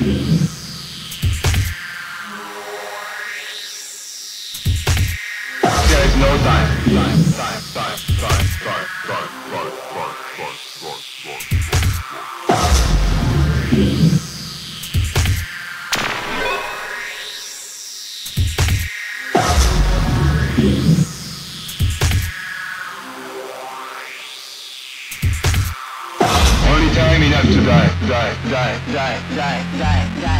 Peace. Die, die, die, die,